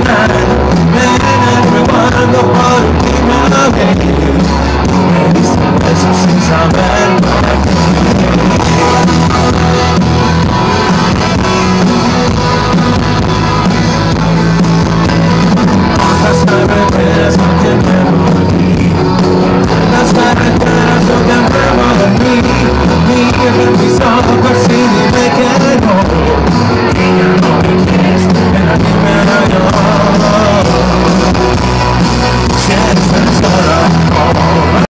Me everyone, por última vez Me way.